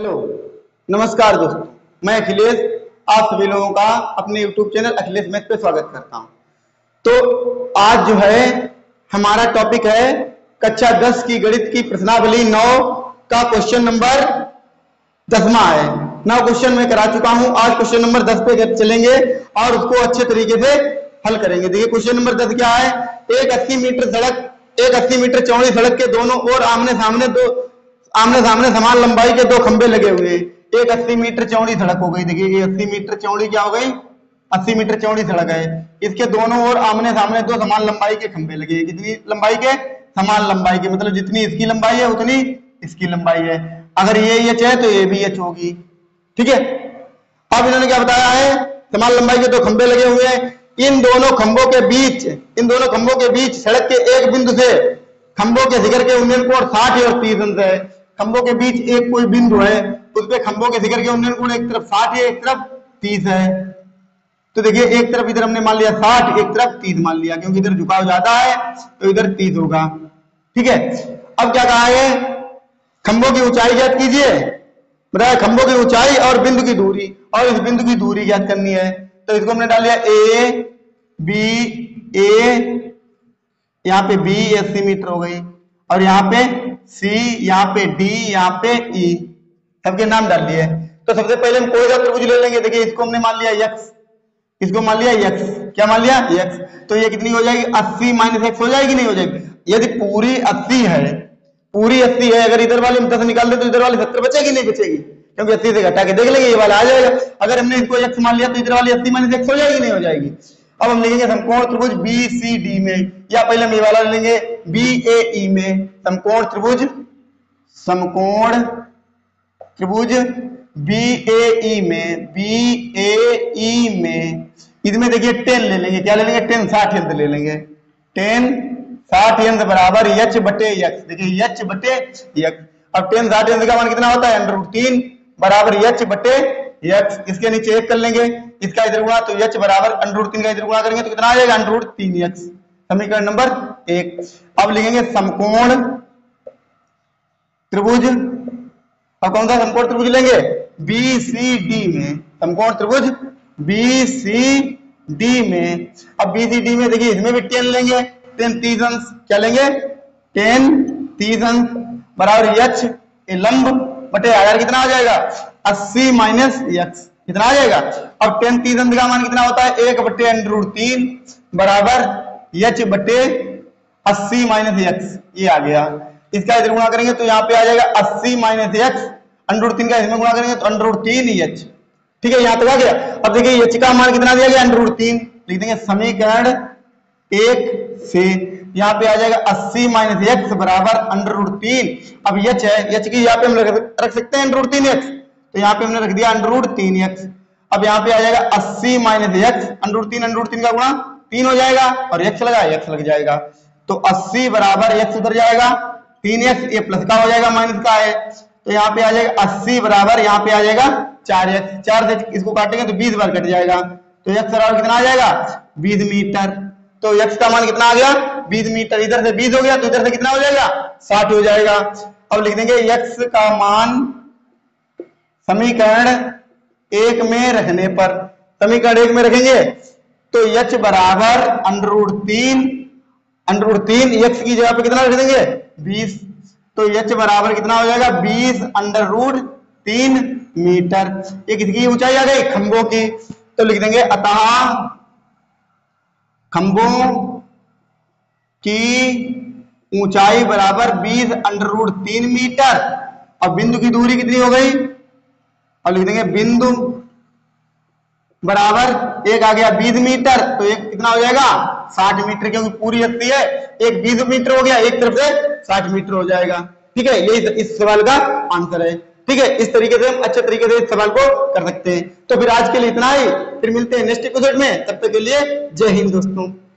Hello नमस्कार दोस्तों, मैं अखिलेश, आप सभी लोगों का अपने YouTube चैनल अखिलेश मैथ पे स्वागत करता हूँ। तो आज जो है, हमारा टॉपिक है कक्षा 10 की गणित की प्रश्नावली 9 का क्वेश्चन नंबर दसवा है। नौ क्वेश्चन मैं करा चुका हूँ, आज क्वेश्चन नंबर 10 पे चलेंगे और उसको अच्छे तरीके से हल करेंगे। देखिए क्वेश्चन नंबर 10 क्या है? एक 80 मीटर सड़क, एक 80 मीटर चौड़ी सड़क के दोनों और आमने सामने दो आमने सामने समान लंबाई के दो खंबे लगे हुए। एक 80 मीटर चौड़ी सड़क हो गई। देखिए, ये 80 मीटर चौड़ी क्या हो गई? 80 मीटर चौड़ी सड़क है। इसके दोनों ओर आमने सामने दो समान लंबाई के खंबे लगे कितनी लंबाई के? समान लंबाई के। मतलब जितनी इसकी लंबाई है, उतनी इसकी लंबाई है। अगर ये एच है तो ये भी एच होगी ठीक है? अब इन्होंने क्या बताया है? समान लंबाई के दो खंबे लगे हुए हैं। इन दोनों खंभों के बीच, इन दोनों खंभों के बीच सड़क के एक बिंदु से खंभों के शिखर के उन्नयन कोण साठ और तीस अंश है। खंभों के बीच एक कोई बिंदु है, उस पर खंभों के शिखर के उन्नयन कोण एक तरफ़ साठ है एक तरफ़ तीस है। तो देखिए, एक तरफ़ इधर हमने मान लिया साठ, एक तरफ़ तीस मान लिया, क्योंकि इधर झुकाव ज़्यादा है तो इधर तीस होगा। ठीक है? अब क्या कहा है? खंभों की ऊंचाई ज्ञात कीजिए। बताया, खंभों की ऊंचाई और बिंदु की दूरी, और इस बिंदु की दूरी ज्ञात करनी है। तो इसको हमने डाल लिया ए बी ए यहाँ पे बी अस्सी मीटर हो गई, और यहाँ पे सी यहाँ पे डी यहाँ पे ई। e, सबके नाम डाल दिए। तो सबसे पहले हम कोई सा त्रिभुज ले लेंगे। देखिए इसको हमने मान लिया यक्स इसको मान लिया यक्स क्या मान लिया? यक्स तो ये कितनी हो जाएगी? अस्सी माइनस एक्स हो जाएगी नहीं हो जाएगी? यदि पूरी अस्सी है पूरी अस्सी है अगर इधर वाले हम दस निकाल दे तो इधर वाली सत्तर बचेगी नहीं बचेगी? क्योंकि अस्सी से घटा के देख लेंगे ये वाला आ जाएगा। अगर हमने इसको एक्स मान लिया तो इधर वाली अस्सी माइनस एक्स हो जाएगी नहीं हो जाएगी। अब हम लिखेंगे समकोण त्रिभुज बी सी डी में। या पहले हम ये वाला लेंगे। बी ए ई में समकोण त्रिभुज? समकोण त्रिभुज बी ए ई में बी ए ई में। इसमें देखिए टेन ले लेंगे। क्या ले लेंगे? टेन साठ यंत्र ले लेंगे। टेन साठ यंत्र बराबर यच बटे यक्स देखिए यच बटे यक्स अब टेन साठ यंत्र का मान कितना होता है? अंडर तीन बराबर यच बटे यक्स इसके नीचे एक कर लेंगे। इसका इधर गुणा तो यच बराबर अंडर तीन का इधर गुणा करेंगे तो कितना आ जाएगा? अंडर तीन यक्स समीकरण नंबर एक। अब लिखेंगे समकोण त्रिभुज। अब कौन सा समकोण त्रिभुज लेंगे? बी सी डी में। समकोण त्रिभुज बी सी डी में। अब बी सी डी में देखिए, इसमें भी टेन लेंगे। टेन तीस अंश, क्या लेंगे? टेन तीस अंश बराबर यच लंब बटे आधार कितना आ जाएगा? अस्सी माइनस यक्स कितना आ जाएगा? अब टेन तीस अंत का मान कितना होता है? एक बटे अंडर रूट तीन बराबर यच बटे अस्सी माइनस यक्स ये आ गया। इसका इधर गुणा करेंगे तो यहाँ पे आ जाएगा अस्सी माइनस यक्स अंडर रूट तीन का इसमें गुणा करेंगे तो अंडर रूट तीन यच ठीक है, यहाँ तक आ गया। अब देखिए यच का मान कितना दिया गया? अंडर रूट तीन। लिख देंगे समीकरण एक से यहाँ पे आ जाएगा 80 माइनस एक्स बराबर अंडर तीन। अब यच है यच की यहाँ पे हम रख सकते हैं अंडर तीन एक्स तो यहाँ पे हमने रख दिया अंडर तीन एक्स अब यहाँ पे आ जाएगा 80 माइनस एक्स अंडर तीन अंडर तीन का गुणा तीन हो जाएगा और एक्स लगा एक्स लग जाएगा। तो 80 बराबर एक्स उधर जाएगा, तीन एक्स ये प्लस का हो जाएगा माइनस का है। तो यहाँ पे आ जाएगा, अस्सी बराबर यहाँ पे आ जाएगा चार एक्स चार से इसको काटेंगे तो बीस बार कट जाएगा। तो एक्स बराबर कितना आ जाएगा? बीस मीटर। तो एक्स का मान कितना आ गया? बीस मीटर। इधर से बीस हो गया तो इधर से कितना हो जाएगा? साठ हो जाएगा। अब लिख देंगे एक्स का मान समीकरण एक में रखने पर। समीकरण एक में रखेंगे? तो यच बराबर अंडर तीन अंडर तीन यक्स की जगह पे कितना रख देंगे? बीस। तो यच बराबर कितना हो जाएगा? बीस अंडर तीन मीटर। ये किसकी ऊंचाई आ गई? खंभों की। तो लिख देंगे अतः खंभों की ऊंचाई बराबर 20 अंडर रूट तीन मीटर। और बिंदु की दूरी कितनी हो गई? और लिख देंगे बिंदु बराबर एक आ गया 20 मीटर तो एक कितना हो जाएगा? 60 मीटर, क्योंकि पूरी हस्ती है। एक 20 मीटर हो गया, एक तरफ़ से 60 मीटर हो जाएगा। ठीक है? यही इस सवाल का आंसर है। ठीक है? इस तरीके से हम अच्छे तरीके से इस सवाल को कर सकते हैं। तो फिर आज के लिए इतना ही। फिर मिलते हैं नेक्स्ट एपिसोड में। तब तक के लिए जय हिंद दोस्तों।